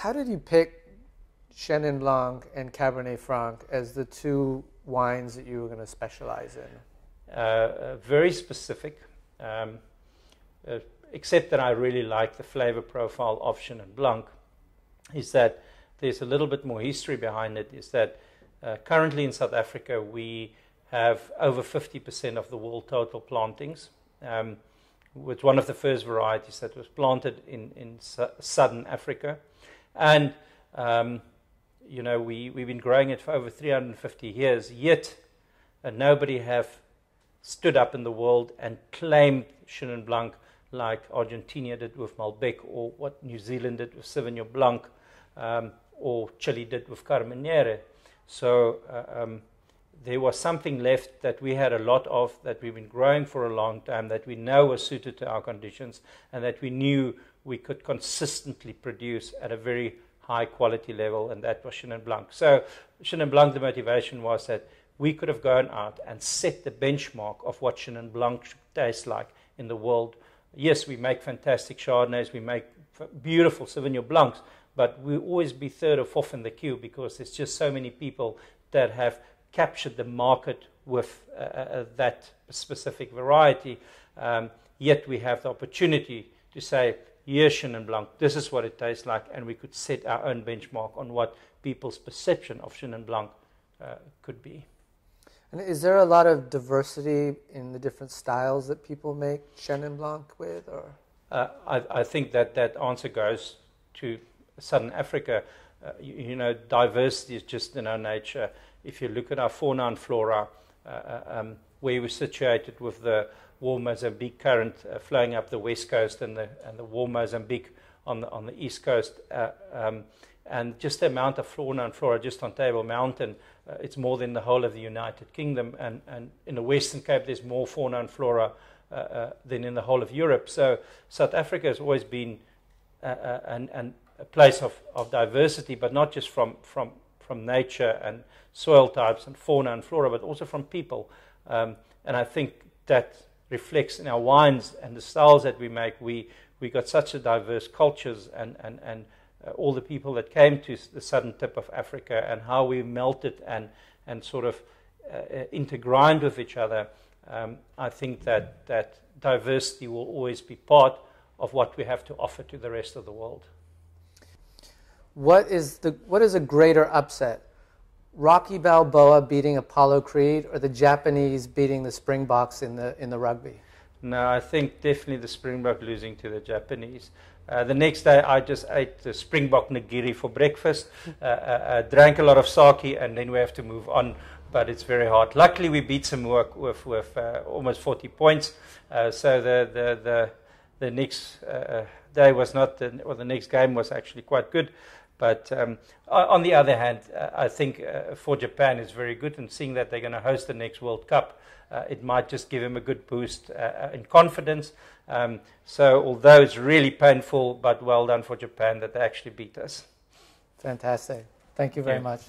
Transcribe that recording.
how did you pick Chenin Blanc and Cabernet Franc as the two wines that you were going to specialize in? Uh, uh, very specific, um, uh, except that I really like the flavor profile of Chenin Blanc, is that there's a little bit more history behind it. Is that uh, currently in South Africa we have over 50% of the world total plantings. Um, with one of the first varieties that was planted in, in su- southern Africa. And, um, you know, we, we've been growing it for over 350 years, yet uh, nobody have stood up in the world and claimed Chenin Blanc like Argentina did with Malbec or what New Zealand did with Sauvignon Blanc um, or Chile did with Carmenere. So uh, um, there was something left that we had a lot of that we've been growing for a long time that we know was suited to our conditions and that we knew we could consistently produce at a very high quality level and that was Chenin Blanc. So Chenin Blanc the motivation was that we could have gone out and set the benchmark of what Chenin Blanc tastes like in the world. Yes, we make fantastic Chardonnays, we make beautiful Sauvignon Blancs, but we always be third or fourth in the queue because there's just so many people that have captured the market with uh, uh, that specific variety. Um, yet we have the opportunity to say, here's Chenin Blanc, this is what it tastes like, and we could set our own benchmark on what people's perception of Chenin Blanc uh, could be. And is there a lot of diversity in the different styles that people make Chenin Blanc with? Or? Uh, I, I, think that that answer goes to Southern Africa. Uh, you, you, know, diversity is just in our nature if you look at our fauna and flora, uh, uh, um, where we're situated with the warm Mozambique current uh, flowing up the west coast and the, and the warm Mozambique on the, on the east coast, uh, um, and just the amount of fauna and flora just on Table Mountain, uh, it's more than the whole of the United Kingdom. And, and in the Western Cape, there's more fauna and flora uh, than in the whole of Europe. So South Africa has always been an, an, a place of, of diversity, but not just from, from, from nature and soil types and fauna and flora, but also from people. Um, and I think that reflects in our wines and the styles that we make. We we got such a diverse cultures and and and uh, all the people that came to the southern tip of Africa and how we melted and and sort of uh, uh with each other. Um, I think that that diversity will always be part of what we have to offer to the rest of the world. What is the what is a greater upset? Rocky Balboa beating Apollo Creed or the Japanese beating the Springboks in the, in the rugby? No, I think definitely the Springbok losing to the Japanese. Uh, the next day, I just ate the Springbok nigiri for breakfast, uh, uh, uh, drank a lot of sake, and then we have to move on. But it's very hard. Luckily, we beat Samoa with, with uh, almost 40 points. Uh, so the, the, the, the next day was not, the, or the next game was actually quite good. But um, on the other hand, uh, I think uh, for Japan it's very good, and seeing that they're going to host the next World Cup, uh, it might just give them a good boost uh, uh, in confidence. Um, so, although it's really painful, but well done for Japan that they actually beat us. Fantastic. Thank you very yeah. much.